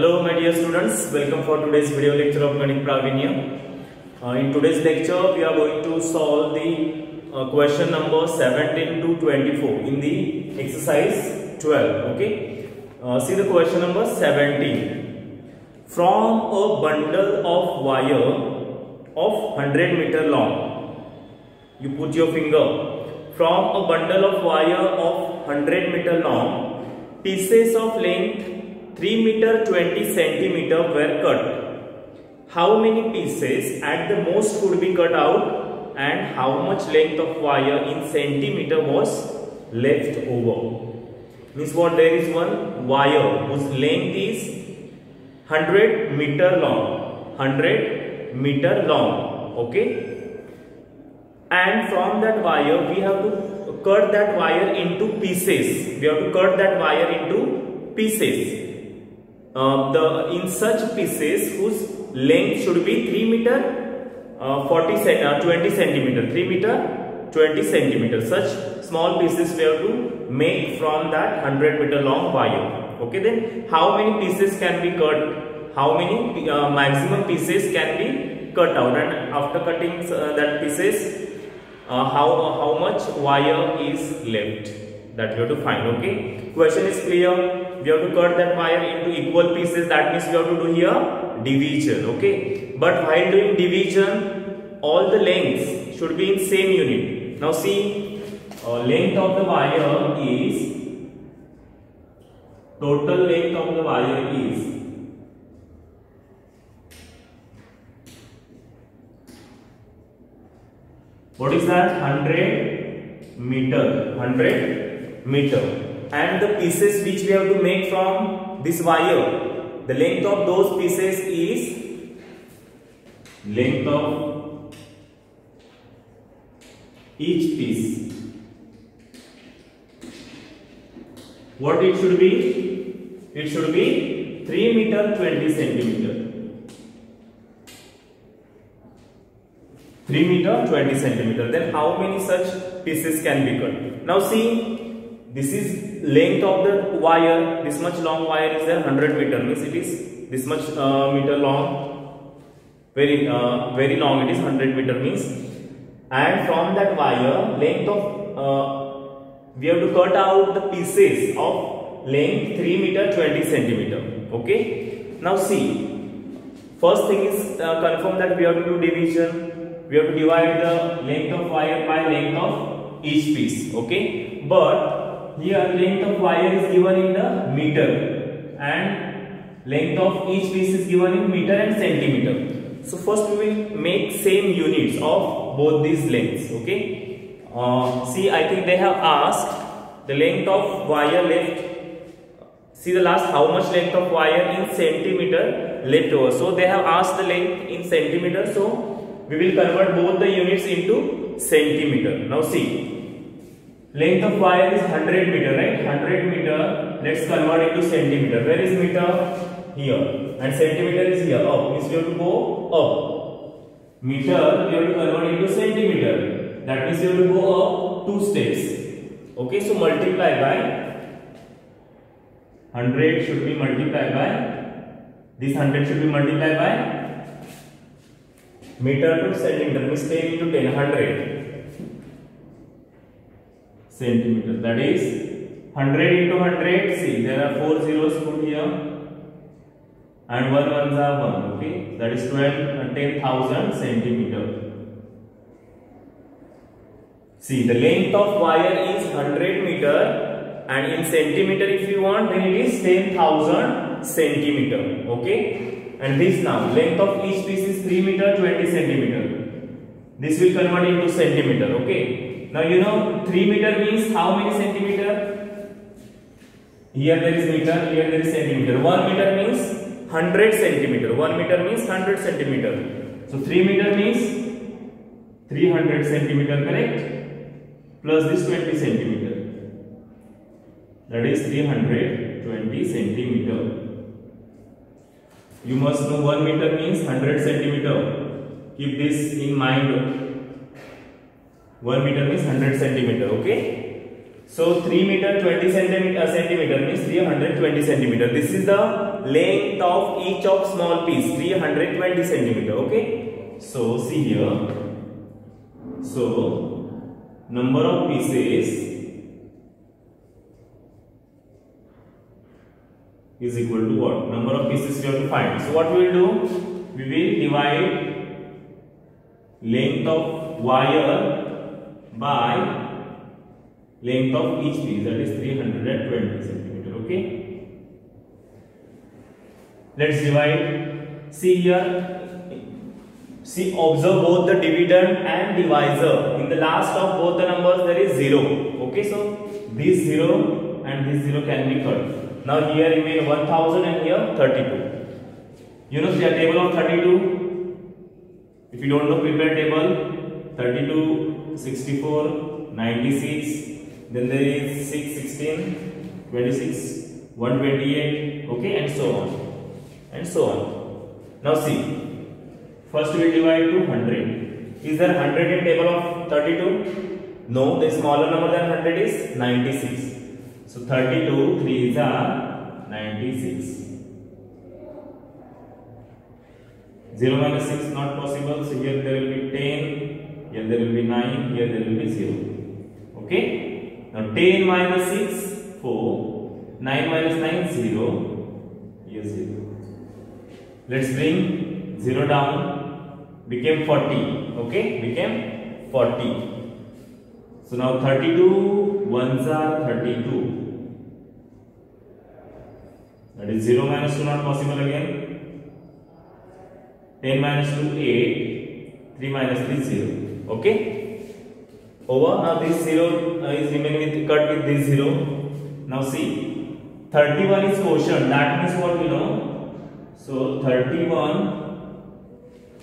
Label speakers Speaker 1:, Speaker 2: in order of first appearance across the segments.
Speaker 1: Hello my dear students, welcome for today's video lecture of Ganit Pravinya. Uh, in today's lecture we are going to solve the uh, question number 17 to 24 in the exercise 12. Okay, uh, see the question number 17. From a bundle of wire of 100 meter long, you put your finger from a bundle of wire of 100 meter long, pieces of length 3 meter 20 centimeter were cut. How many pieces at the most could be cut out and how much length of wire in centimeter was left over? Means what there is one wire whose length is 100 meter long. 100 meter long. Okay. And from that wire we have to cut that wire into pieces. We have to cut that wire into pieces uh, the in such pieces whose length should be 3 meter uh, 40 cent, uh, 20 centimeter. 3 meter 20 centimeter. Such small pieces we have to make from that 100 meter long wire. Okay then how many pieces can be cut? How many uh, maximum pieces can be cut out? And after cutting uh, that pieces uh, how how much wire is left? That we have to find. Okay question is clear we have to cut that wire into equal pieces that means we have to do here division okay but while doing division all the lengths should be in same unit now see uh, length of the wire is total length of the wire is what is that 100 meter 100 meter and the pieces which we have to make from this wire. The length of those pieces is? Length of each piece. What it should be? It should be 3 meter 20 centimeter. 3 meter 20 centimeter. Then how many such pieces can be cut? Now see this is length of the wire this much long wire is there 100 meter means it is this much uh, meter long very uh, very long it is 100 meter means. And from that wire length of uh, we have to cut out the pieces of length 3 meter 20 centimeter okay? Now see first thing is uh, confirm that we have to do division we have to divide the length of wire by length of each piece okay? But here length of wire is given in the meter and length of each piece is given in meter and centimeter. So first we will make same units of both these lengths okay? Uh, see i think they have asked the length of wire left. See the last how much length of wire in centimeter left over. So they have asked the length in centimeter. So we will convert both the units into centimeter. Now see length of wire is 100 meter right 100 meter let's convert it to centimeter where is meter here and centimeter is here up means we have to go up meter we have to convert into centimeter that means we have to go up two steps okay so multiply by 100 should be multiplied by this 100 should be multiplied by meter to centimeter means 10 into 10 100 centimeter that is 100 into 100 see there are four zeros put here. And one ones are one okay? That is 12 10000 centimeter. See the length of wire is 100 meter. And in centimeter if you want then it is 10000 centimeter okay? And this now length of each piece is 3 meter 20 centimeter. This will convert into centimeter okay now you know 3 meter means how many centimeter? Here there is meter here there is centimeter. 1 meter means 100 centimeter. 1 meter means 100 centimeter. So 3 meter means 300 centimeter correct? Plus this 20 centimeter. That is 320 centimeter. You must know 1 meter means 100 centimeter. Keep this in mind 1 meter means 100 centimeter okay So 3 meter 20 centimeter, uh, centimeter means 320 centimeter. This is the length of each of small piece 320 centimeter. Okay. So see here. So number of pieces is equal to what? Number of pieces we have to find. So what we will do? We will divide length of wire by length of each piece that is 320 centimeter okay? Let's divide. See here. See observe both the dividend and divisor. In the last of both the numbers there is zero okay? So this zero and this zero can be cut. Now here remain 1000 and here 32 you know the table of 32 if you don't know prepare table. 32 64 96 then there is 6 16 26 128 okay and so on and so on. Now see first we divide to 100 is there 100 in table of 32 no the smaller number than 100 is 96 so 32 3s are 96 0 minus 6 not possible. So here there will be 10 here there will be 9 here there will be 0 okay now 10 minus 6, 4. 9 minus 9, 0. Yes, 0. Let's bring 0 down. Became 40. Okay, became 40. So now 32 ones are 32. That is 0 minus 2 not possible again. 10 minus 2, 8. 3 minus 3, 0. Okay? Over now this 0 uh, is remaining with cut with this 0 now see 31 is quotient. That means what we know? So 31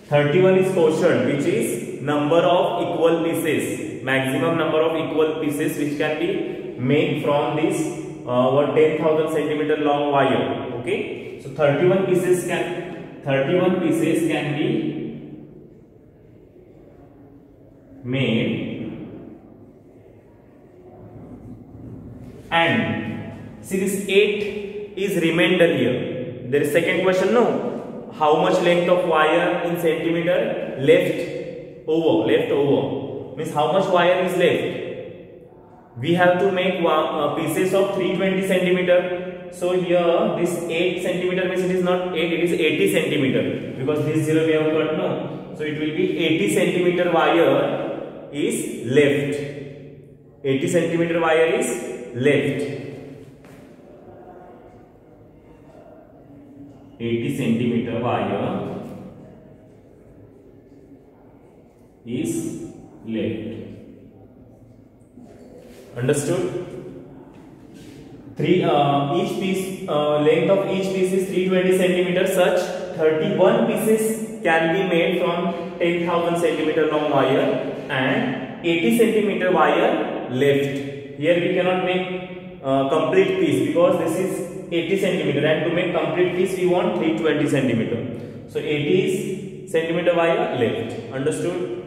Speaker 1: 31 is quotient which is number of equal pieces. Maximum number of equal pieces which can be made from this uh, what 10000 centimeter long wire. Okay? So 31 pieces can 31 pieces can be made and this 8 is remainder here. There is second question no? How much length of wire in centimeter left over? Left over. Means how much wire is left? We have to make one, uh, pieces of 320 centimeter. So here this 8 centimeter means it is not 8 it is 80 centimeter. Because this 0 we have got no? So it will be 80 centimeter wire is left 80 centimeter wire is left 80 centimeter wire is left understood three uh, each piece uh, length of each piece is 320 centimeter such 31 pieces can be made from 10000 centimeter long wire and 80 centimeter wire left. Here we cannot make uh, complete piece because this is 80 centimeter and to make complete piece we want 320 centimeter. So 80 centimeter wire left. Understood?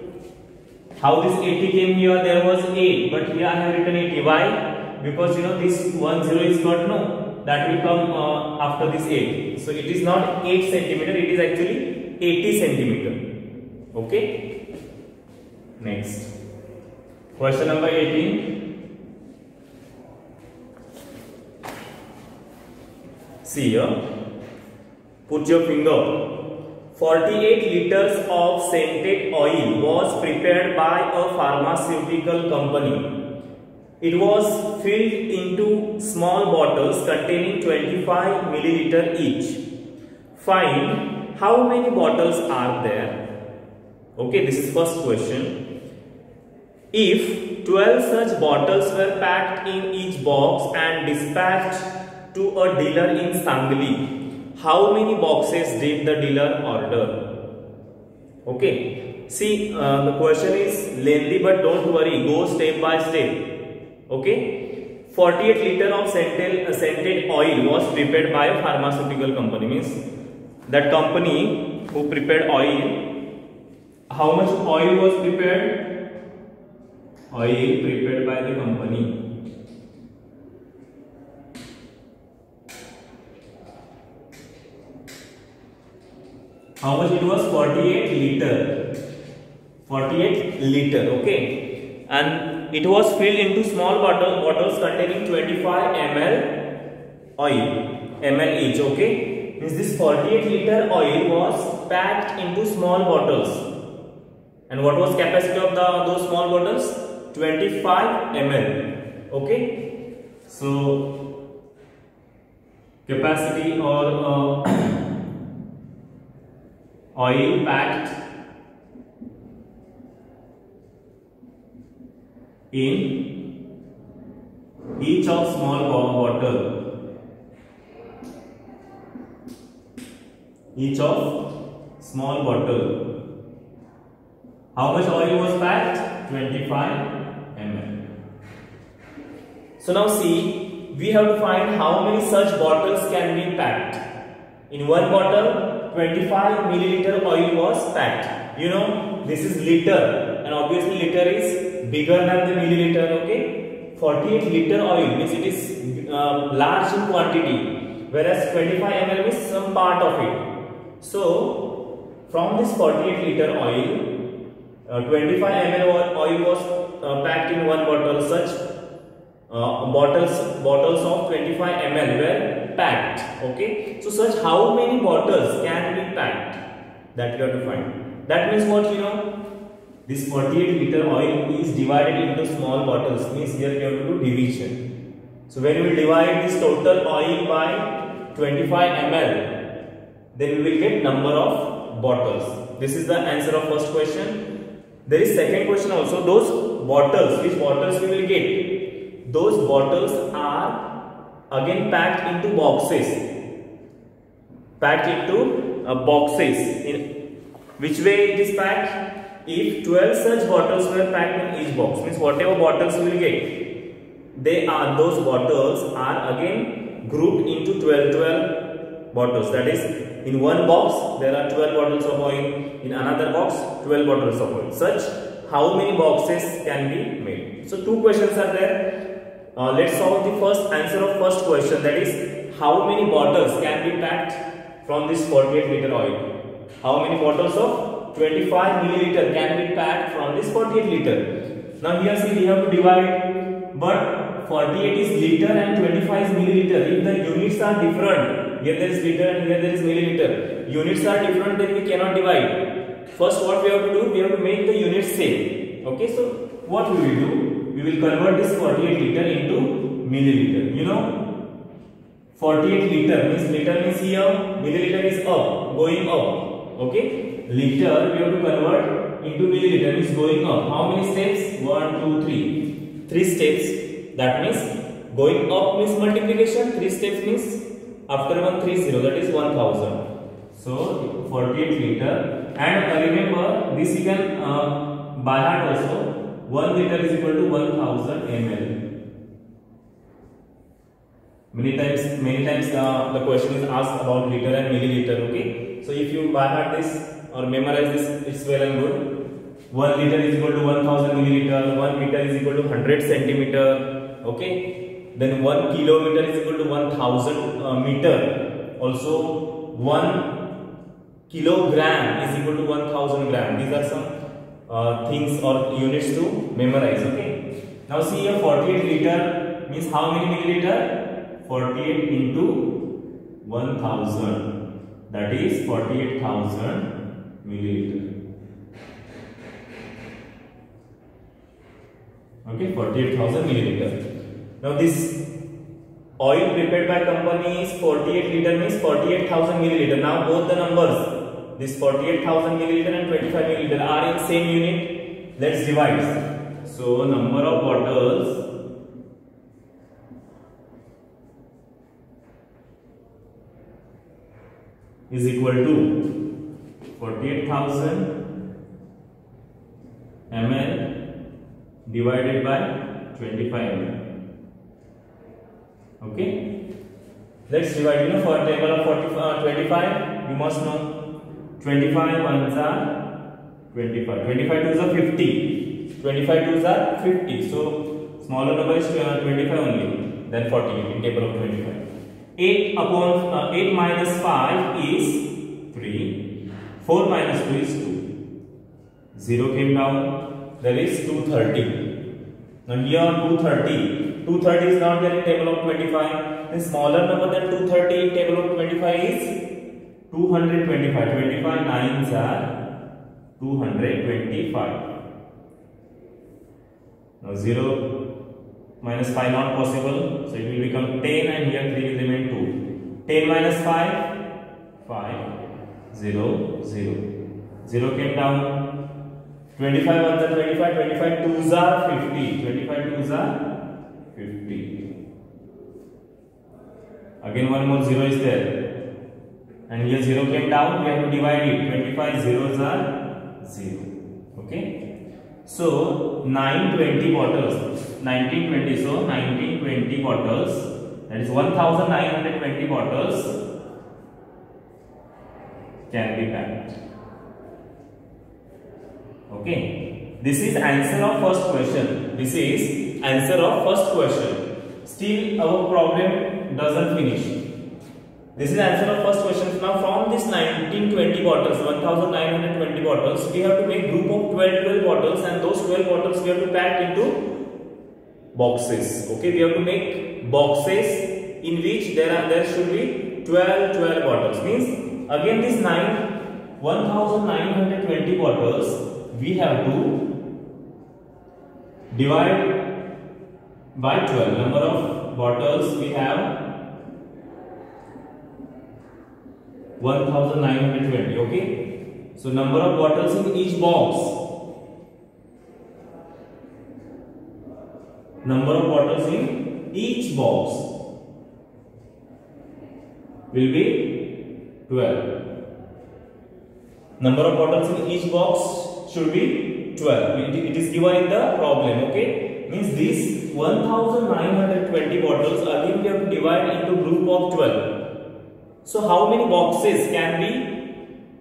Speaker 1: How this 80 came here? There was 8 but here i have written 80 why? Because you know this 1 0 is not no that will come uh, after this 8 so it is not 8 centimeter it is actually 80 centimeter okay next question number 18 See here. Put your finger. 48 liters of scented oil was prepared by a pharmaceutical company. It was filled into small bottles containing 25 milliliter each. Find how many bottles are there. Okay, this is first question. If 12 such bottles were packed in each box and dispatched to a dealer in Sangli. How many boxes did the dealer order? Okay. See, uh, the question is lengthy but don't worry. Go step by step. Okay. 48 liter of scented, uh, scented oil was prepared by a pharmaceutical company. Means that company who prepared oil, how much oil was prepared? Oil prepared by the company. How much it was? 48 liter. 48 liter, okay. And it was filled into small bottle, bottles containing 25 ml oil, ml each, okay means this 48 liter oil was packed into small bottles. And what was capacity of the those small bottles? 25 ml okay? So capacity or uh, oil packed in each of small bottle each of small bottle. How much oil was packed? 25 ml so now see we have to find how many such bottles can be packed. In one bottle 25 milliliter oil was packed. You know this is liter and obviously liter is bigger than the milliliter okay? 48 liter oil means it is uh, large in quantity whereas 25 ml is some part of it so from this 48 liter oil uh, 25 ml oil was uh, packed in one bottle. Such uh, bottles bottles of 25 ml were packed. Okay? So such how many bottles can be packed that you have to find? That means what you know? This 48 liter oil is divided into small bottles. Means here you have to do division. So when will divide this total oil by 25 ml then we will get number of bottles. This is the answer of first question. There is second question also. Those bottles which bottles we will get? Those bottles are again packed into boxes. Packed into uh, boxes. In which way it is packed? If 12 such bottles were packed in each box means whatever bottles we will get they are those bottles are again grouped into 12 12 bottles. That is in one box there are 12 bottles of oil. In another box 12 bottles of oil. Such how many boxes can be made. So two questions are there. Uh, let's solve the first answer of first question. That is how many bottles can be packed from this 48 liter oil? How many bottles of 25 milliliter can be packed from this 48 liter? Now here see we have to divide. But 48 is liter and 25 is milliliter. If the units are different here there is liter and here there is milliliter units are different then we cannot divide. First what we have to do we have to make the units same. Okay so what we will do? We will convert this 48 liter into milliliter. You know 48 liter means liter means here milliliter is up going up. Okay liter we have to convert into milliliter means going up. How many steps? One, two, three. Three steps that means going up means multiplication. Three steps means after 130 that is 1000 so 48 liter and remember this you can uh, by heart also. 1 liter is equal to 1000 ml many times many times uh, the question is asked about liter and milliliter okay? So if you by heart this or memorize this it's well and good. 1 liter is equal to 1000 milliliter. 1 meter is equal to 100 centimeter okay then 1 kilometer is equal to 1000 uh, meter. Also 1 kilogram is equal to 1000 gram. These are some uh, things or units to memorize okay? Now see here 48 liter means how many milliliter? 48 into 1000 that is 48000 milliliter. Okay 48000 milliliter now this oil prepared by company is 48 liter means 48000 milliliter. Now both the numbers this 48000 milliliter and 25 milliliter are in same unit. Let's divide. So number of bottles. Is equal to 48000 ml divided by 25 ml okay let's divide you know for table of 40, uh, 25 you must know 25 ones are 25 25 twos are 50 25 twos are 50 so smaller number is uh, 25 only than 40 in table of 25 8 upon uh, 8 minus 5 is 3 4 minus 2 is 2. 0 came down. There is 230. Now here 230. 230 is not there in table of 25. The smaller number than 230 in table of 25 is 225. 25 nines are 225. Now 0 minus 5 not possible. So it will become 10 and here 3 will remain 2. 10 minus 5, 5, 0, 0. 0 came down. 25 ones are 25, 25 twos are 50. 25 twos are 50. Again one more 0 is there. And here 0 came down, we have to divide it. 25 zeros are 0. Okay. So 920 bottles, 1920. So 1920 bottles, that is 1920 bottles can be packed. Okay. This is answer of first question. This is answer of first question. Still our problem doesn't finish. This is answer of first question. Now from this 1920 bottles, 1920 bottles, we have to make group of 12 12 bottles and those 12 bottles we have to pack into boxes. Okay, we have to make boxes in which there are there should be 12 12 bottles. Means again this 9 1920 bottles we have to divide by 12 number of bottles we have 1920 okay? So number of bottles in each box. Number of bottles in each box will be 12 number of bottles in each box should be 12 it, it is given in the problem okay means this 1920 bottles again we have to divide into group of 12 so how many boxes can be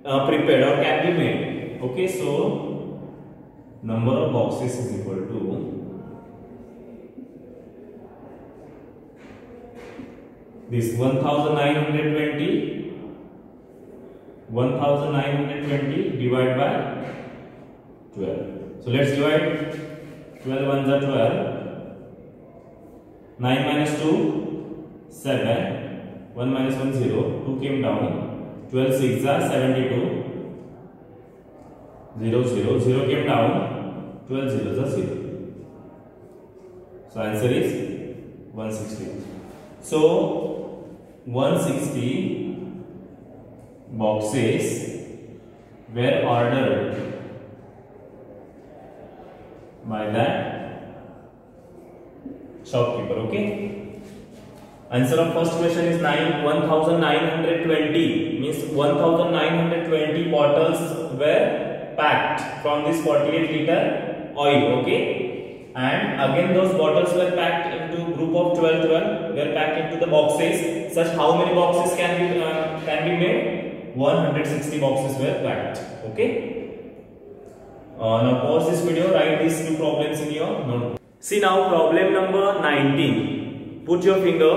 Speaker 1: uh, prepared or can be made? Okay, so number of boxes is equal to this 1920 1920 divided by 12. So let's divide 12 ones are 12. 9 minus 2 7 1 minus 1 0 2 came down 12 6 are 72 0 0 0 came down 12 zeros are 0 so answer is 160 so 160 boxes were ordered by that shopkeeper okay. Answer of first question is 9 1920 means 1920 bottles were packed from this 48 liter oil okay. And again those bottles were packed into group of 12 12 were packed into the boxes. Such how many boxes can be uh, can be made? 160 boxes were packed okay uh, now pause this video write these two problems in your notebook. See now problem number 19 put your finger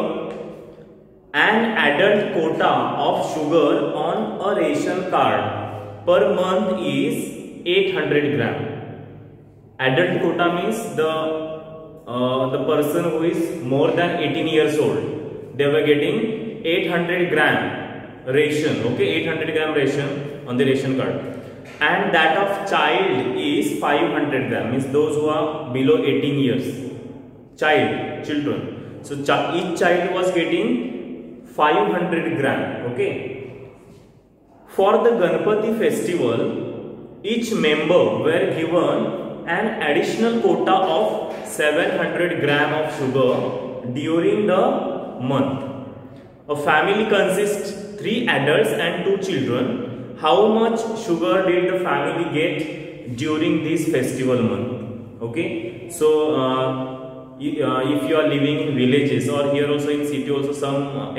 Speaker 1: an adult quota of sugar on a ration card per month is 800 gram. Adult quota means the uh, the person who is more than 18 years old. They were getting 800 gram ration okay? 800 gram ration on the ration card and that of child is 500 gram means those who are below 18 years child children so ch each child was getting 500 gram. Okay. For the Ganpati festival, each member were given an additional quota of 700 gram of sugar during the month. A family consists three adults and two children. How much sugar did the family get during this festival month? Okay. So, uh, uh, if you are living in villages or here also in city also some uh,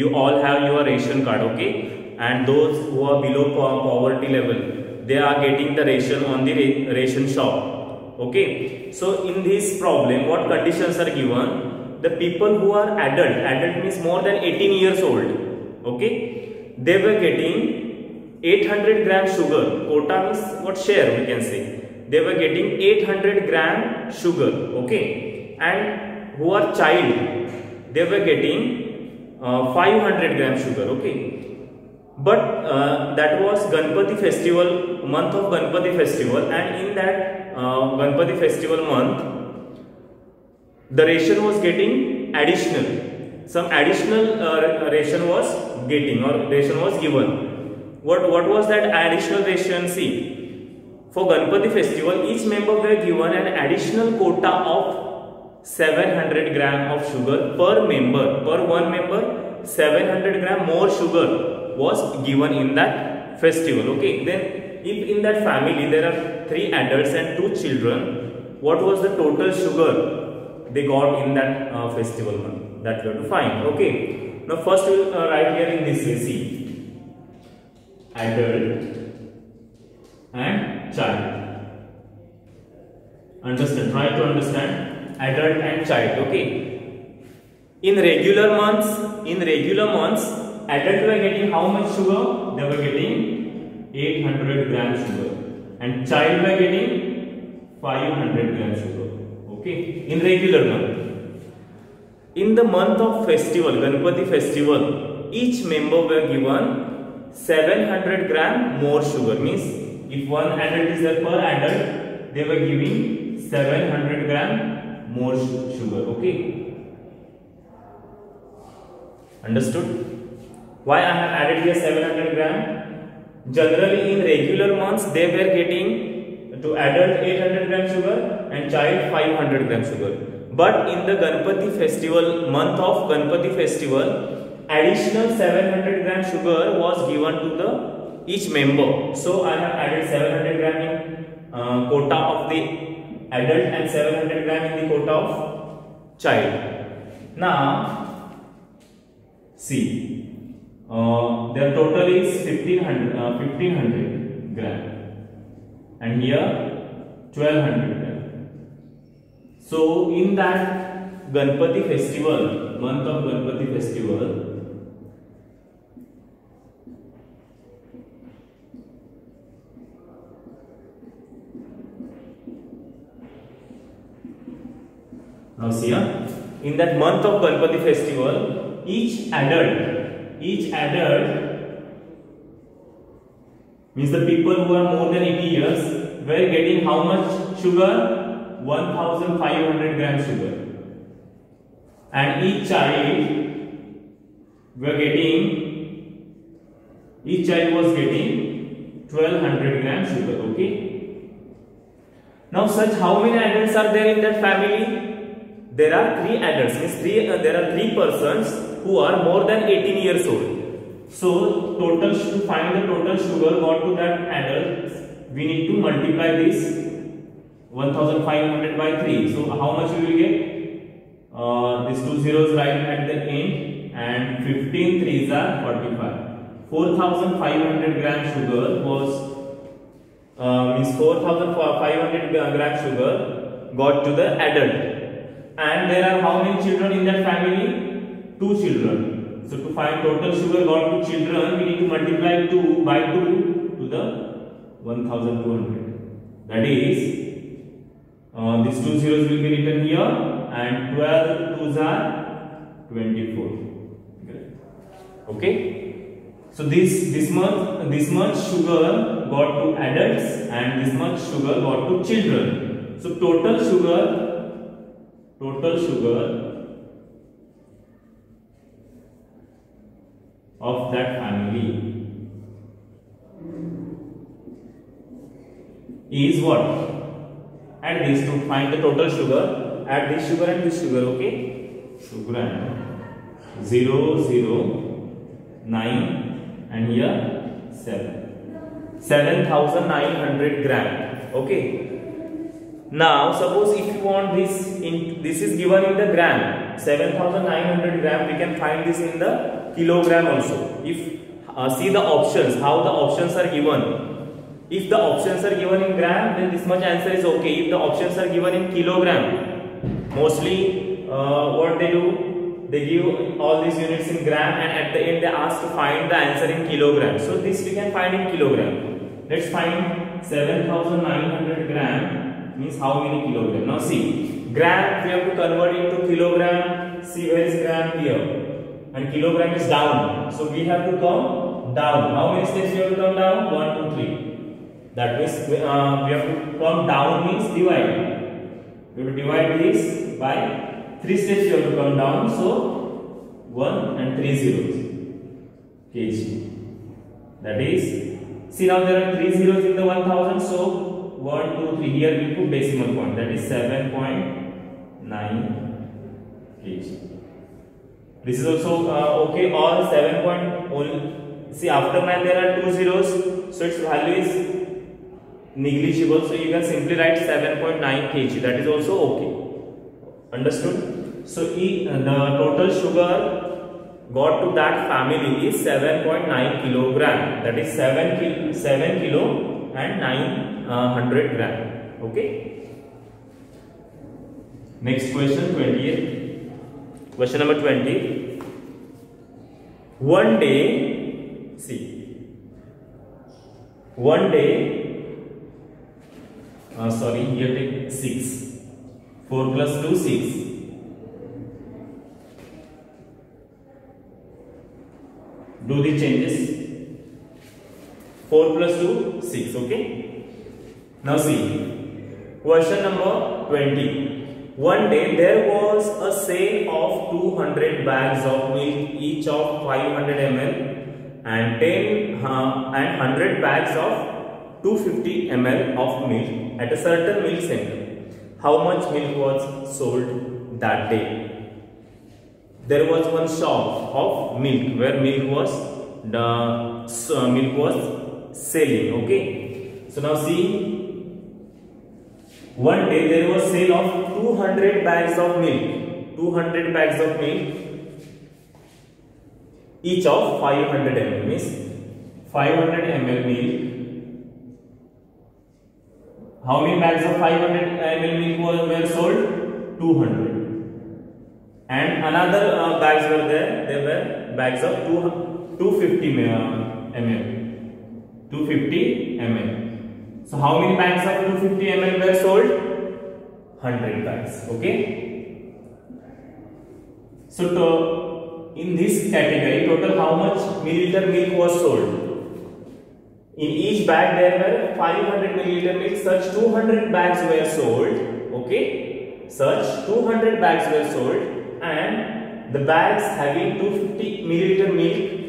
Speaker 1: you all have your ration card okay and those who are below poverty level they are getting the ration on the ration shop okay so in this problem what conditions are given the people who are adult adult means more than 18 years old okay they were getting 800 gram sugar quota means what share we can say. They were getting 800 gram sugar okay? And who are child? They were getting uh, 500 gram sugar okay? But uh, that was ganpati festival month of ganpati festival and in that uh, ganpati festival month the ration was getting additional. Some additional uh, ration was getting or ration was given what what was that additional ration see for ganpati festival each member were given an additional quota of 700 gram of sugar per member. Per one member 700 gram more sugar was given in that festival okay? Then if in that family there are three adults and two children what was the total sugar they got in that uh, festival month? That we have to find okay? Now first we will uh, write here in this way see adult and child. Understand? Try to understand. Adult and child okay. In regular months in regular months adult were getting how much sugar? They were getting 800 gram sugar. And child were getting 500 gram sugar okay. In regular month. In the month of festival ganpati festival each member were given 700 gram more sugar means if one adult is there per adult they were giving 700 gram more sugar okay understood why i have added here 700 gram generally in regular months they were getting to adult 800 gram sugar and child 500 gram sugar but in the ganpati festival month of ganpati festival additional 700 gram sugar was given to the each member. So i have added 700 gram in uh, quota of the adult and 700 gram in the quota of child. Now see uh, their total is 1500 uh, 1500 gram. And here 1200 gram. So in that ganpati festival month of ganpati festival now see here in that month of ganpati festival each adult each adult means the people who are more than 80 years were getting how much sugar? 1500 gram sugar. And each child were getting each child was getting 1200 gram sugar okay? Now such how many adults are there in that family there are three adults means three uh, there are three persons who are more than 18 years old. So total to find the total sugar got to that adult we need to multiply this 1500 by 3 so how much we will get? Uh, these two zeros right at the end and 15 threes are 45 4500 gram sugar was uh, means 4500 gram sugar got to the adult and there are how many children in that family? Two children. So to find total sugar got to children we need to multiply 2 by 2 to the 1200 that is uh, these two zeros will be written here and 12 twos are 24 okay? So this this much this much sugar got to adults and this much sugar got to children. So total sugar total sugar of that family is what? Add these to find the total sugar add this sugar and this sugar okay? Sugar and 0 0 9 and here 7 7900 gram okay now suppose if you want this in this is given in the gram. 7900 gram we can find this in the kilogram also. If uh, see the options how the options are given. If the options are given in gram then this much answer is okay. If the options are given in kilogram mostly uh, what they do they give all these units in gram and at the end they ask to find the answer in kilogram. So this we can find in kilogram. Let's find 7900 gram means how many kilogram. Now see, gram we have to convert into kilogram. See where is gram here and kilogram is down. So we have to come down. How many steps we have to come down? 1, 2, 3. That means uh, we have to come down means divide. We have to divide this by 3 steps you have to come down. So 1 and 3 zeros kg. That is, see now there are 3 zeros in the 1000. So 1, 2, 3. Here we put decimal point. That is 7.9 kg. This is also uh, okay or 7 point only. See after 9 there are 2 zeros. So its value is negligible. So you can simply write 7.9 kg. That is also okay. Understood? So e, uh, the total sugar got to that family is 7.9 kilogram. That is 7 kilo, 7 kilo and 900 uh, gram. Okay. Next question 28. Question number 20. One day, see, one day, uh, sorry, here take 6 4 plus 2 6 do the changes 4 plus 2 6 okay? Now see question number 20 one day there was a sale of 200 bags of milk each of 500 ml and 10 uh, and 100 bags of 250 ml of milk at a certain milk center. How much milk was sold that day. There was one shop of milk where milk was the uh, milk was selling. Okay. So now see, one day there was sale of 200 bags of milk. 200 bags of milk, each of 500 ml means 500 ml milk how many bags of 500 ml milk were sold? 200. And another uh, bags were there. There were bags of 250 ml. 250 ml. So how many bags of 250 ml were sold? 100 bags. Okay. So to, in this category, total how much milliliter milk was sold? In each bag there were 500 milliliter milk. Such 200 bags were sold. Okay. Such 200 bags were sold and the bags having 250 milliliter milk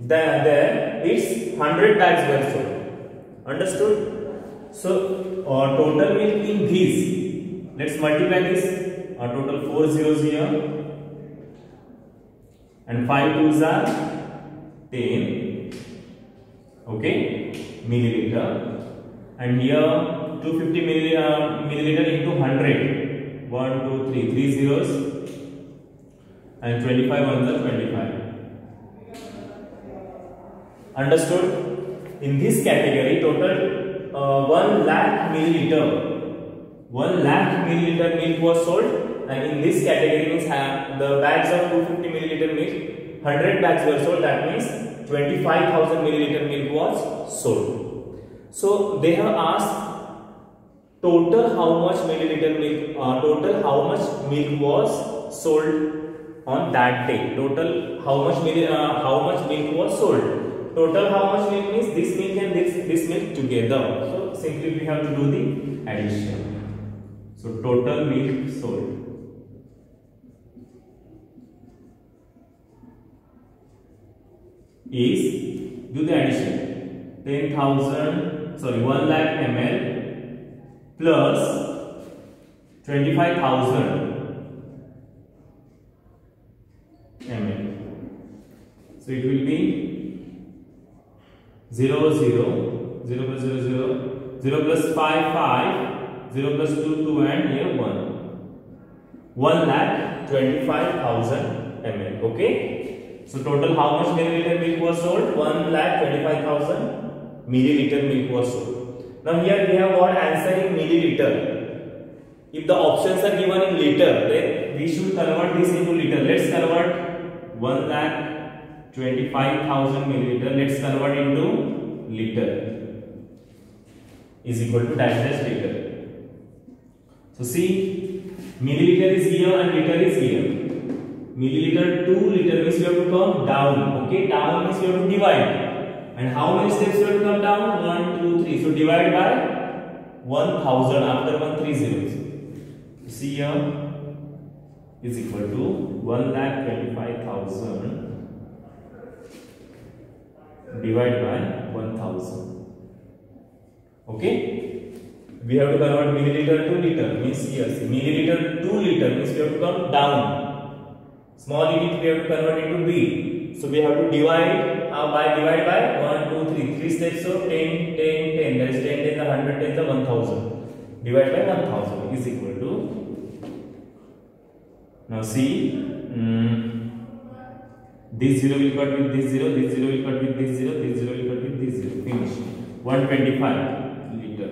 Speaker 1: there, there is 100 bags were sold. Understood? So uh, total milk in these. Let's multiply this. Uh, total 4 zeros here and 5 twos are 10 okay milliliter and here 250 milliliter into 100 1 2 3 3 zeros and 25 ones are 25 understood in this category total uh, 1 lakh milliliter 1 lakh milliliter milk was sold and in this category means the bags of 250 milliliter milk 100 bags were sold that means 25,000 milliliter milk was sold. So they have asked total how much milliliter milk, uh, total how much milk was sold on that day. Total how much uh, how much milk was sold. Total how much milk means this milk and this this milk together. So simply we have to do the addition. So total milk sold. is do the addition 10,000 sorry 1 lakh ml plus 25,000 ml so it will be 0 0 0 plus 0 0 0 plus 5 5 0 plus 2 2 and here 1 1 lakh 25,000 ml okay so total how much milliliter milk was sold? 1 lakh 25,000 milliliter milk was sold. Now here we have got answer in milliliter. if the options are given in liter then we should convert this into liter let's convert 1 lakh 25000 milliliter. Let's convert into liter. Is equal to dash dash liter. So see milliliter is here and liter is here. Milliliter to liter means we have to come down. Okay down means we have to divide. And how many steps you have to come down? 1 2 3 so divide by 1000 after 1 3 zeros see here is equal to 1 lakh 25000 divided by 1000 okay we have to convert milliliter to liter means see, milliliter to liter means we have to come down small unit we have to convert into b so we have to divide uh, by divide by 1 2 3 three steps so 10 10 10 that is 10 10 the 100 10 the 1000 divided by 1000 is equal to now see um, this 0 will cut with this 0 this 0 will cut with this 0 this 0 will cut with this 0 finish. 125 liter.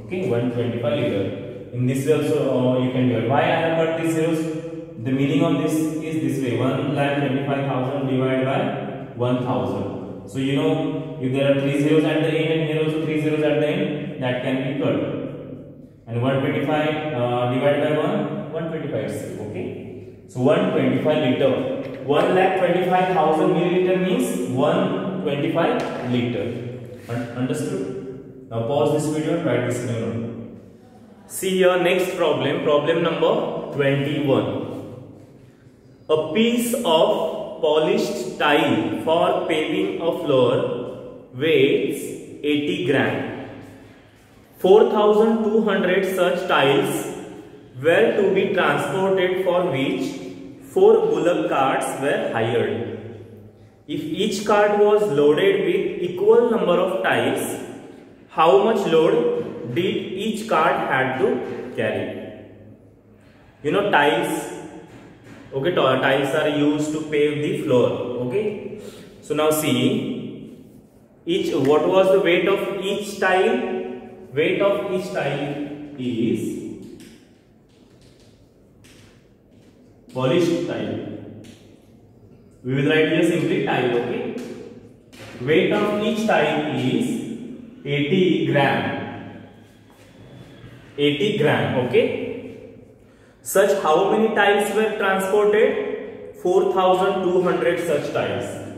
Speaker 1: Okay 125 liter. In this also uh, you can do it why i have cut these zeros? The meaning of this is this way. 1 lakh 25000 divided by 1000 so you know if there are three zeros at the end and here also three zeros at the end that can be cut. And 125 uh, divided by 1 125 itself okay? So 125 liter. 1 lakh 25000 milliliter means 125 liter. Understood? Now pause this video and write this down. See here next problem problem number 21 a piece of polished tile for paving a floor weighs 80 gram. 4200 such tiles were to be transported for which four bullock carts were hired. If each cart was loaded with equal number of tiles, how much load did each cart had to carry? You know tiles, okay, tiles are used to pave the floor, okay. So now see, each what was the weight of each tile? Weight of each tile is polished tile. We will write here simply tile, okay? Weight of each tile is 80 gram. 80 gram, okay? Such how many tiles were transported? 4200 such tiles.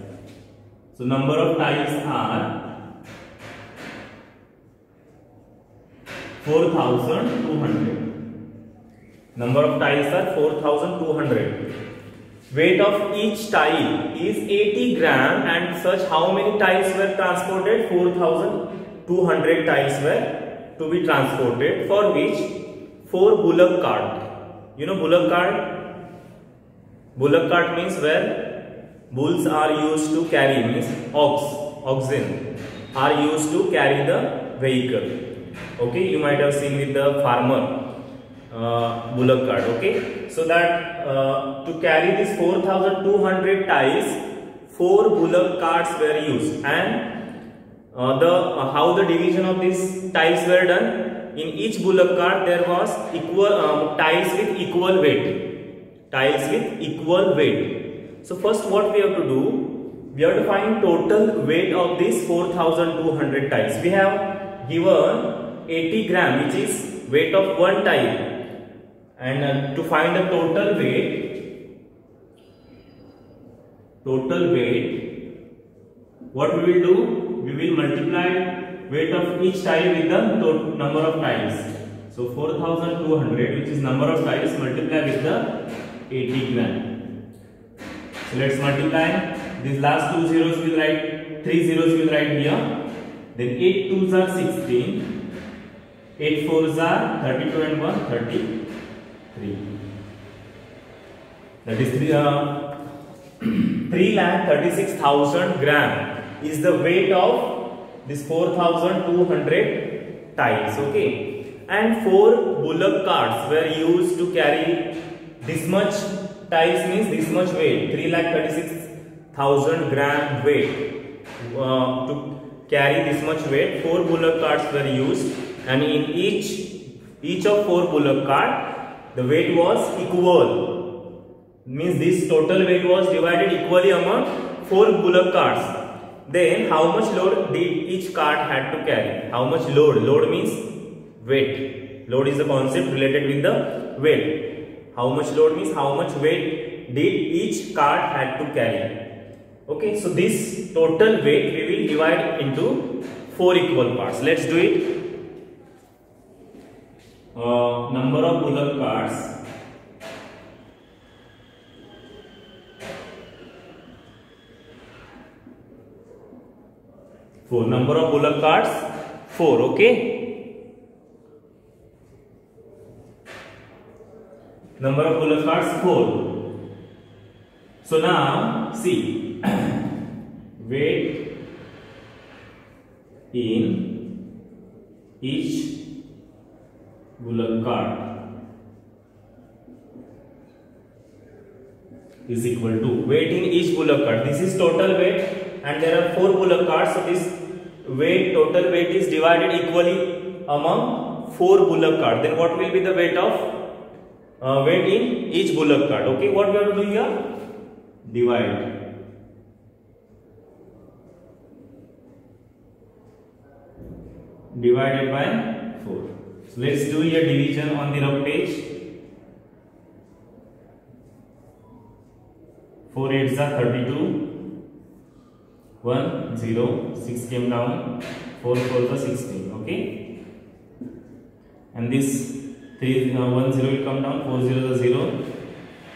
Speaker 1: So number of tiles are 4200. Number of tiles are 4200. Weight of each tile is 80 gram and such how many tiles were transported? 4200 tiles were to be transported for which 4 bullock cart. You know bullock cart? Bullock cart means where bulls are used to carry means ox, oxen are used to carry the vehicle. Okay, you might have seen with the farmer uh, bullock cart okay? So that uh, to carry this 4200 tiles four bullock carts were used. And uh, the how the division of these tiles were done? In each bullock cart there was equal tiles with equal weight. Tiles with equal weight. So first what we have to do? We have to find total weight of these 4200 tiles we have given 80 gram which is weight of one tile and uh, to find the total weight total weight what we will do? We will multiply weight of each tile with the number of tiles. So 4200 which is number of tiles multiply with the 80 gram. So let's multiply. These last two zeros will write three zeros will write here. Then 8 twos are 16 8 fours are 32 and 1 33 that is 3 uh, 3 lakh 36,000 gram is the weight of this 4,200 tiles okay and four bullock carts were used to carry this much tiles means this much weight 3 lakh 36,000 gram weight uh, to carry this much weight. Four bullock carts were used, and in each each of four bullock cart, the weight was equal. Means this total weight was divided equally among four bullock carts. Then how much load did each cart had to carry? How much load? Load means weight. Load is the concept related with the weight. How much load means how much weight did each cart had to carry? Okay, so this total weight we will divide into four equal parts. Let's do it. Number of pullup cards four number of pullup cards four okay number of pullup cards four so ना see weight in each bullock is equal to weight in each bullock cart. This is total weight and there are four bullock carts. So this weight total weight is divided equally among four bullock cart then what will be the weight of uh, weight in each bullock cart okay what we have to do here divide divided by 4 so let's do a division on the rough page. 4 8 are 32 1 0 6 came down. 4 4 the 16 okay? And this 3 uh, 1 0 will come down. 4 0 the 0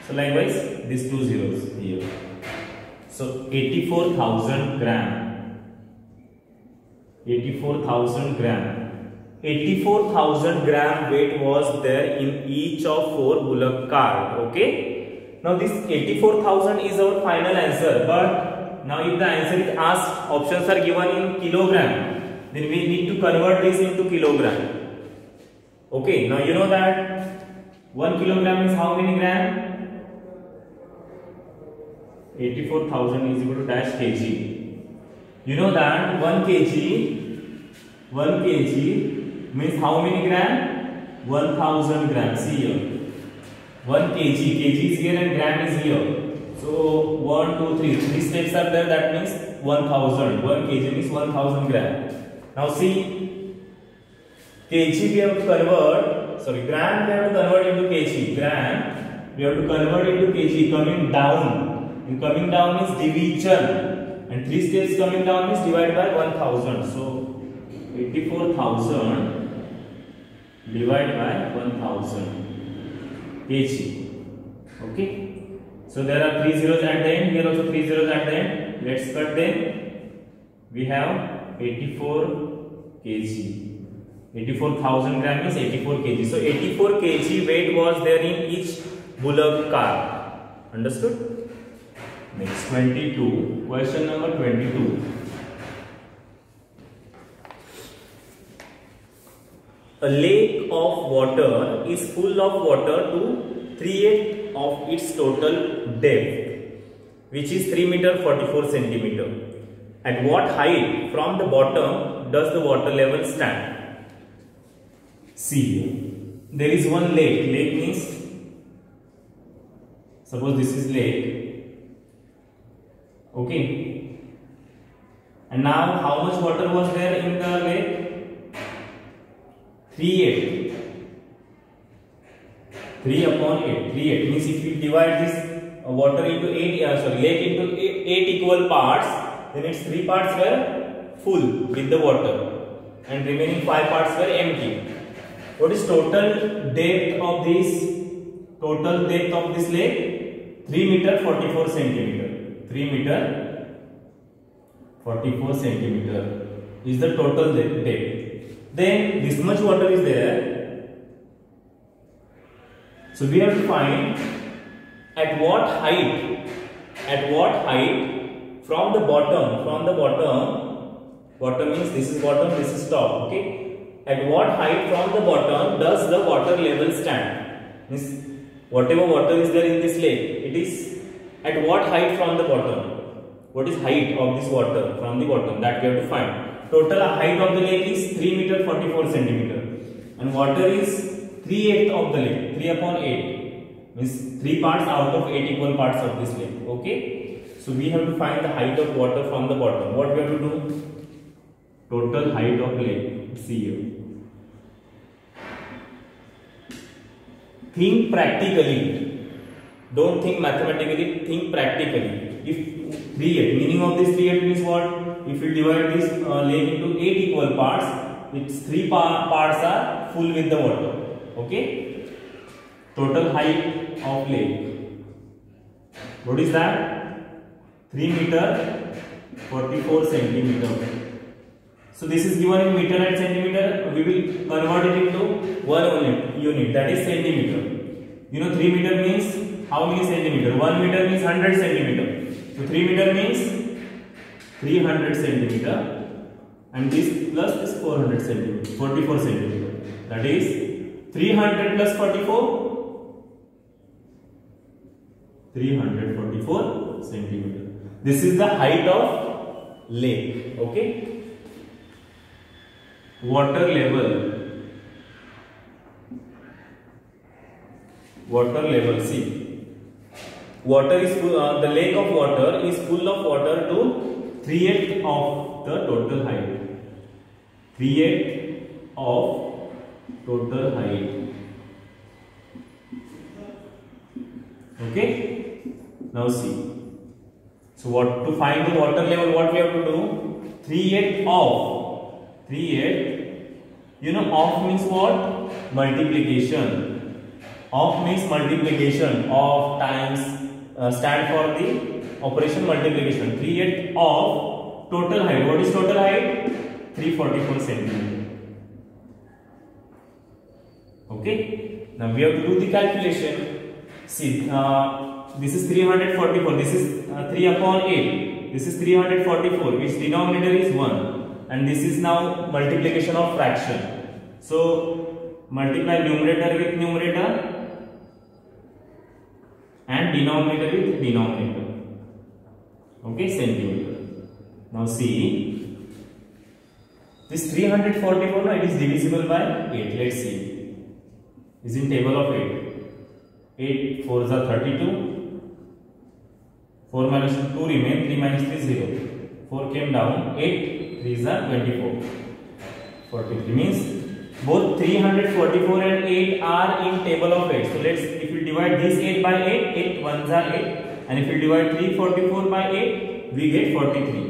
Speaker 1: so likewise these two zeros here. So 84000 gram. 84000 gram 84000 gram weight was there in each of four bullock cart okay now this 84000 is our final answer but now if the answer is asked, options are given in kilogram, then we need to convert this into kilogram. Okay, now you know that 1 kilogram is how many gram? 84,000 is equal to dash kg. You know that 1 kg, 1 kg means how many gram? 1000 gram. See here. 1 kg, kg is here and gram is here. So 1, 2, 3. Three steps are there. That means 1000. 1 kg means 1000 gram. Now see, kg we have to convert. Sorry, gram we have to convert into kg. Gram we have to convert into kg. Coming down. And coming down means division. And three steps coming down means divided by 1000. So 84,000 divided by 1000 kg. Okay. So there are three zeros at the end. Here also three zeros at the end. Let's cut them. We have 84 kg. 84,000 gram is 84 kg. So 84 kg weight was there in each bullock cart. Understood? Next 22. Question number 22. A lake of water is full of water to 3 of its total depth which is 3 meter 44 centimeter. At what height from the bottom does the water level stand? See, there is one lake. Lake means, suppose this is lake. Okay. And now how much water was there in the lake? Three eight. Three upon eight three eight mean if you divide this water into eight sorry lake into eight equal part then it's three part were full with the water and remaining five part were um की what is total depth of this total depth of this lake three metre forty four centimetre three metre forty four centimetre is the total depth Then this much water is there so we have to find at what height, at what height from the bottom, from the bottom, bottom means this is bottom, this is top, okay. At what height from the bottom does the water level stand? Means whatever water is there in this lake, it is at what height from the bottom? What is height of this water from the bottom? That we have to find. Total height of the lake is 3 meter 44 centimeter. And water is 3 eighth of the lake 3 upon 8 means 3 parts out of 8 equal parts of this lake okay? So we have to find the height of water from the bottom. What we have to do? Total height of lake see here think practically. Don't think mathematically think practically. If 3 8 meaning of this 3 8 means what? If we divide this uh, lake into 8 equal parts its 3 pa parts are full with the water. Okay? Total height of lake. What is that? 3 meter 44 centimeter. So this is given in meter and centimeter. We will convert it into one unit unit. That is centimeter. You know 3 meter means how many centimeter? 1 meter means 100 centimeter so 3 meter means 300 centimeter and this plus is 400 centimeter 44 centimeter. That is 300 plus 44 344 centimeter. This is the height of lake okay? Water level. Water level see water is full, uh, the lake of water is full of water to 3 8 of the total height. 3 8 of total height. Okay? Now see. So what to find the water level what we have to do? 3 8 of 3 8 you know of means what? Multiplication. Of means multiplication. Of times uh, stand for the operation multiplication. 3 8 of total height. What is total height? 344 centimeter. Okay? Now we have to do the calculation. See uh, this is 344 this is uh, 3 upon 8 this is 344 which denominator is 1 and this is now multiplication of fraction. So multiply numerator with numerator and denominator with denominator. Okay centimeter. Now see this 344 now it is divisible by 8 let's see. Is in table of 8 8 4 is 32 4 minus 2 remain 3 minus 3 0 4 came down 8 3 is 24 43 means both 344 and 8 are in table of 8 so let's if we divide this 8 by 8 8 ones are 8 and if we divide 344 by 8 we get 43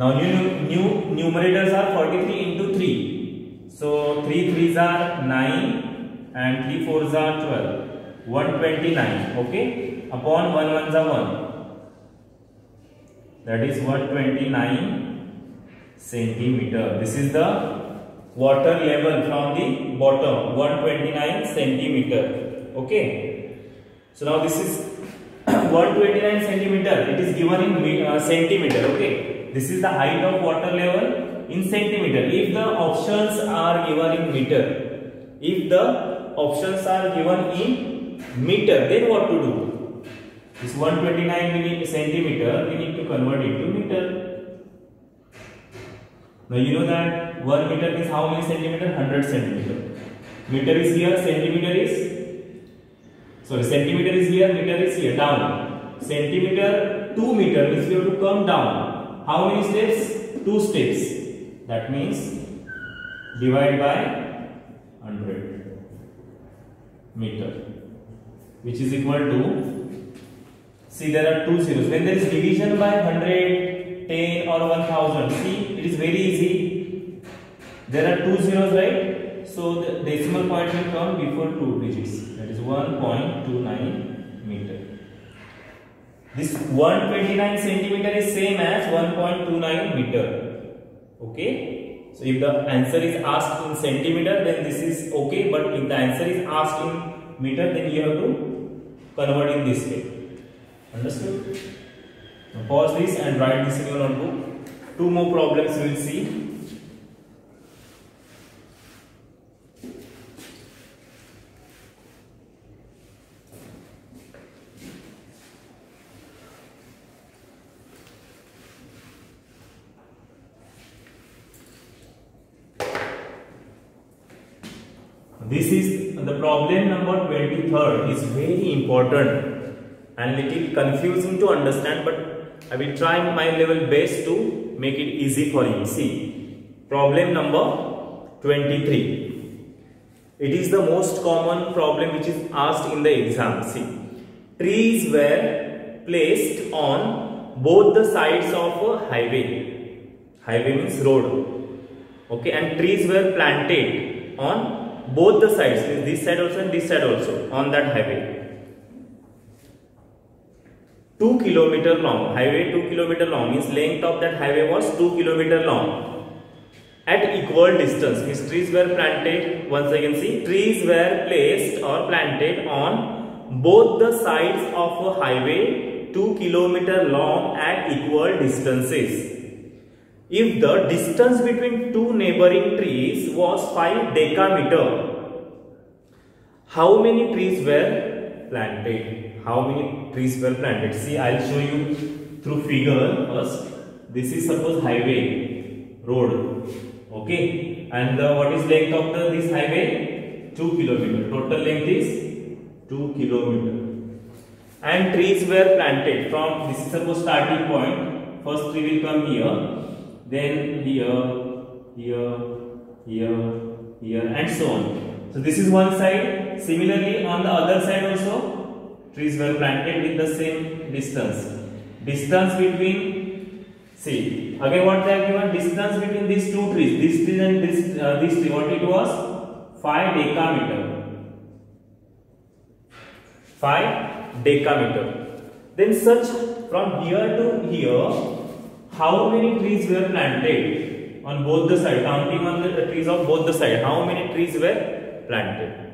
Speaker 1: now new new numerators are 43 into 3 so 3 3s are 9 and 3 4s are 12 129 okay? Upon 1 1s are 1 that is 129 centimeter. This is the water level from the bottom 129 centimeter. Okay? So now this is 129 centimeter. It is given in uh, centimeter. Okay? This is the height of water level in centimeter. If the options are given in meter if the options are given in meter then what to do? This 129 centimeter we need to convert it to meter now you know that 1 meter is how many centimeter? 100 centimeter. Meter is here centimeter is? Sorry centimeter is here meter is here down. Centimeter 2 meter means we have to come down. How many steps? 2 steps. That means divide by 100 meter which is equal to see there are two zeros. When there is division by 100 10 or 1000 see it is very easy. There are two zeros right? So the decimal point will come before two digits. That is 1.29 meter. This 129 centimeter is same as 1.29 meter. Okay? So if the answer is asked in centimeter then this is okay. But if the answer is asked in meter then you have to convert in this way. Understood? Now pause this and write this in your notebook two more problems we will see. This is the problem number 23rd is very important and little confusing to understand but I will try my level best to make it easy for you. See, problem number 23. It is the most common problem which is asked in the exam. See, trees were placed on both the sides of a highway. Highway means road. Okay, and trees were planted on both the sides this side also and this side also on that highway 2 kilometer long. Highway 2 kilometer long means length of that highway was 2 kilometer long. At equal distance. Means trees were planted. Once again see trees were placed or planted on both the sides of a highway 2 kilometer long at equal distances. If the distance between two neighboring trees was 5 decameter, how many trees were planted? How many trees were planted? See, I'll show you through figure first. This is suppose highway, road. Okay. And the, what is length of the, this highway? 2 kilometer. Total length is 2 kilometer. And trees were planted from, this is suppose starting point. First tree will come here then here, here, here, here and so on. So this is one side. Similarly on the other side also trees were planted with the same distance. Distance between, see again what they have given distance between these two trees, this tree and this, uh, this tree, what it was? 5 decameter. 5 decameter. Then such from here to here how many trees were planted on both the sides counting on the trees of both the sides how many trees were planted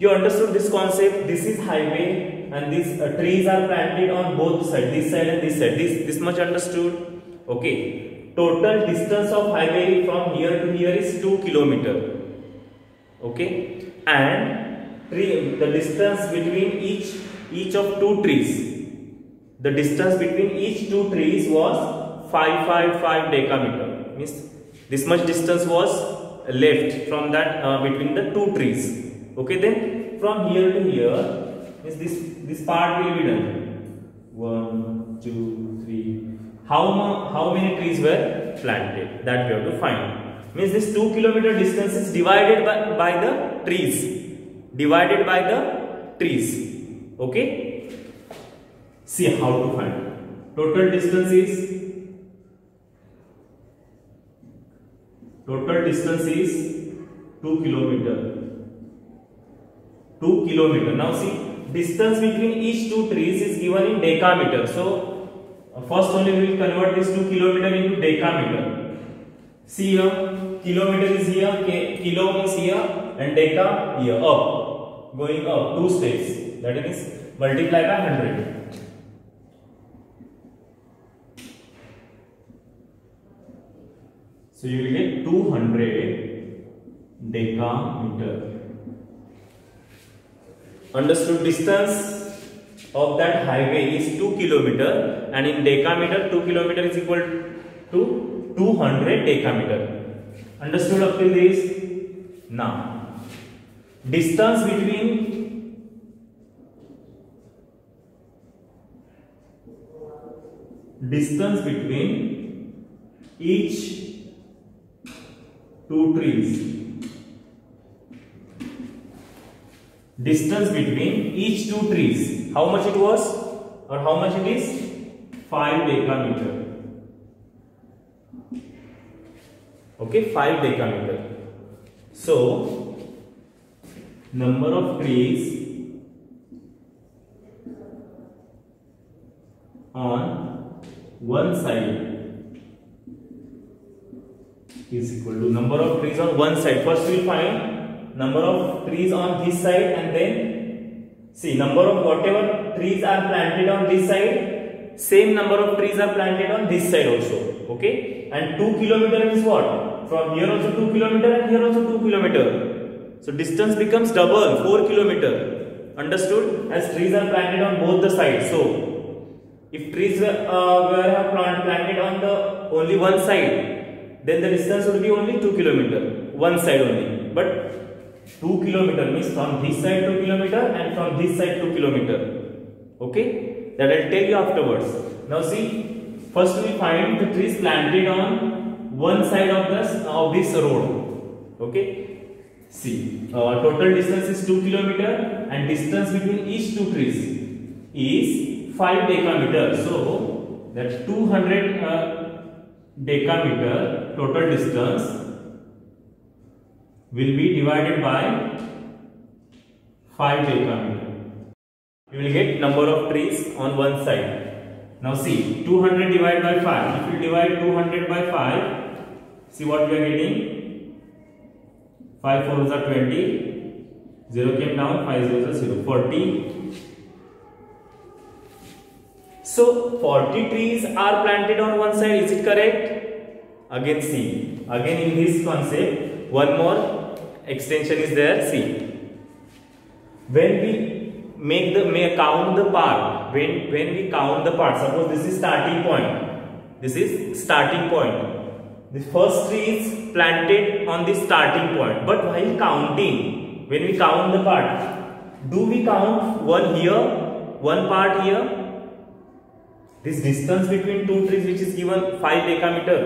Speaker 1: you understood this concept this is highway and these uh, trees are planted on both sides this side and this side. This this much understood? Okay. Total distance of highway from here to here is 2 kilometer. Okay. And tree, the distance between each each of two trees. The distance between each two trees was 555 decameter. Means this much distance was left from that uh, between the two trees. Okay then from here to here means this this part will be done. One two three. How how many trees were planted? That we have to find. Means this 2 kilometer distance is divided by, by the trees. Divided by the trees. Okay? See how to find. Total distance is total distance is 2 kilometer 2 kilometer now see distance between each two trees is given in decameter so uh, first only we will convert this 2 kilometer into decameter see here kilometer is here kilo is here and deca here up going up two steps that is multiply by 100 So you will get 200 decameter. Understood distance of that highway is 2 kilometer and in decameter 2 kilometer is equal to 200 decameter. Understood up till this? Now, distance between distance between each two trees. Distance between each two trees, how much it was or how much it is? 5 decameter. Okay, 5 decameter. So, number of trees on one side is equal to number of trees on one side. First we find number of trees on this side and then see number of whatever trees are planted on this side same number of trees are planted on this side also okay? And 2 kilometer is what? From here also 2 kilometer and here also 2 kilometer. So distance becomes double 4 kilometer. Understood? As trees are planted on both the sides. So if trees were, uh, were planted on the only one side then the distance would be only 2 kilometer one side only. But 2 kilometer means from this side 2 kilometer and from this side 2 kilometer. Okay? That i'll tell you afterwards. Now see first we find the trees planted on one side of this of this road. Okay? See uh, total distance is 2 kilometer and distance between each two trees is 5 decameter. So that's 200 uh, decameter total distance will be divided by 5 decameter. You will get number of trees on one side. Now see 200 divided by 5. If you divide 200 by 5, see what we are getting. 5 4s are 20. 0 came down, 5 zeros are 0. 40. So 40 trees are planted on one side. Is it correct? Again see. Again in this concept, one more extension is there see when we make the may count the part when when we count the part suppose this is starting point. This is starting point. The first tree is planted on the starting point. But while counting when we count the part do we count one here one part here? This distance between two trees which is given 5 decameter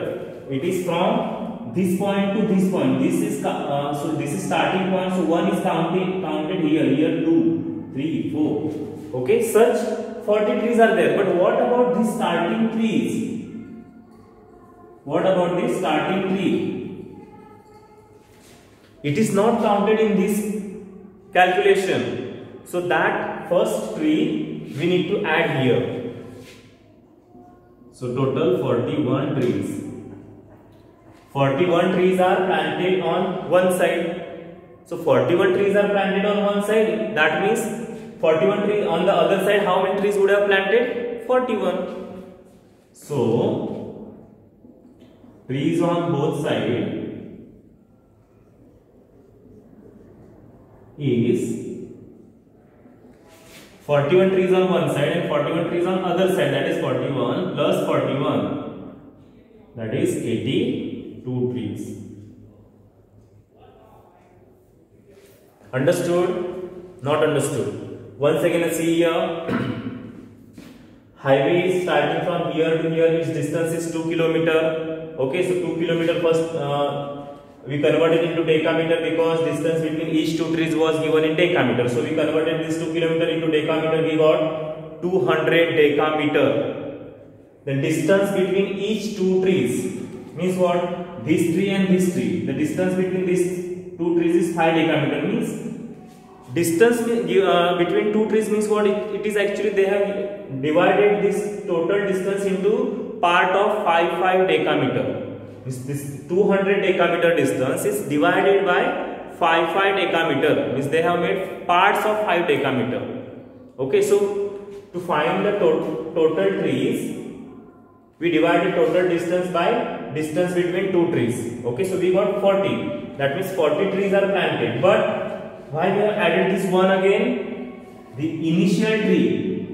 Speaker 1: it is from this point to this point. This is uh, so this is starting point. So one is counted counted here here two three four. Okay such 40 trees are there. But what about these starting trees? What about this starting tree? It is not counted in this calculation. So that first tree we need to add here. So total 41 trees 41 trees are planted on one side. So 41 trees are planted on one side. That means 41 trees on the other side. How many trees would have planted? 41. So trees on both sides is 41 trees on one side and 41 trees on other side. That is 41 plus 41. That is 80 two trees. Understood? Not understood. Once again, see here. Highway starting from here to here. Its distance is two kilometer. Okay, so two kilometer first. Uh, we converted into decameter because distance between each two trees was given in decameter. So we converted this two kilometer into decameter. We got 200 decameter. The distance between each two trees means what this tree and this tree. The distance between these two trees is 5 decameter means distance uh, between two trees means what? It, it is actually they have divided this total distance into part of 5 5 decameter. This, this 200 decameter distance is divided by 5 5 decameter. Means they have made parts of 5 decameter. Okay so to find the to total trees we divide the total distance by distance between two trees. Okay so we got 40 that means 40 trees are planted. But why we have added this one again? The initial tree.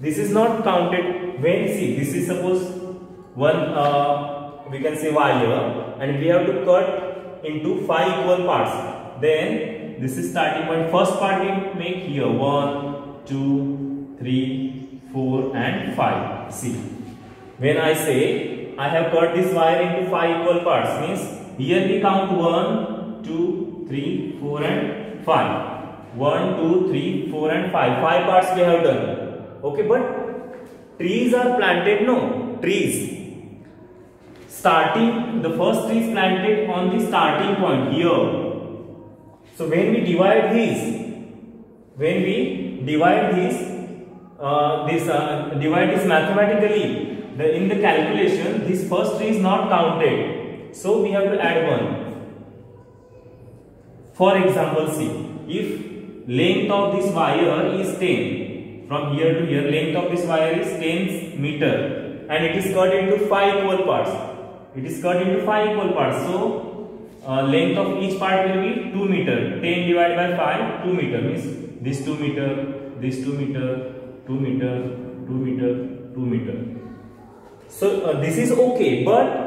Speaker 1: This is not counted. When see this is suppose one uh, we can say wire and we have to cut into five equal parts. Then this is starting point. First part we make here. One two three four and five. See when I say I have cut this wire into 5 equal parts means here we count 1, 2, 3, 4 and 5. 1, 2, 3, 4 and 5. 5 parts we have done. Okay but trees are planted no trees. Starting the first tree is planted on the starting point here. So when we divide these when we divide this uh, this uh, divide this mathematically the, in the calculation this first tree is not counted. So we have to add one. For example see if length of this wire is 10 from here to here length of this wire is 10 meter and it is cut into 5 equal parts. It is cut into 5 equal parts. So uh, length of each part will be 2 meter. 10 divided by 5 2 meter. Means this 2 meter this 2 meter 2 meter 2 meter 2 meter so uh, this is okay but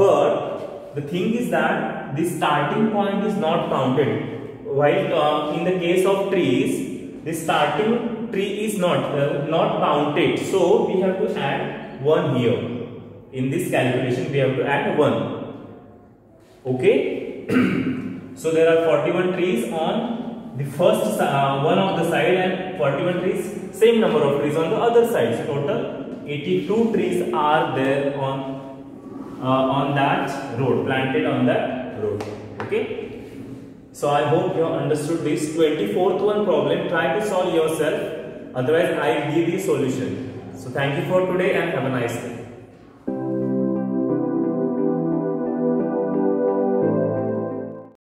Speaker 1: but the thing is that the starting point is not counted. While uh, in the case of trees the starting tree is not uh, not counted. So we have to add 1 here. In this calculation we have to add 1 okay? So there are 41 trees on the first uh, one of the side and 41 trees same number of trees on the other side. So total 82 trees are there on uh, on that road planted on that road okay? So i hope you understood this. 24th one problem try to solve yourself otherwise i will give you solution. So thank you for today and have a nice day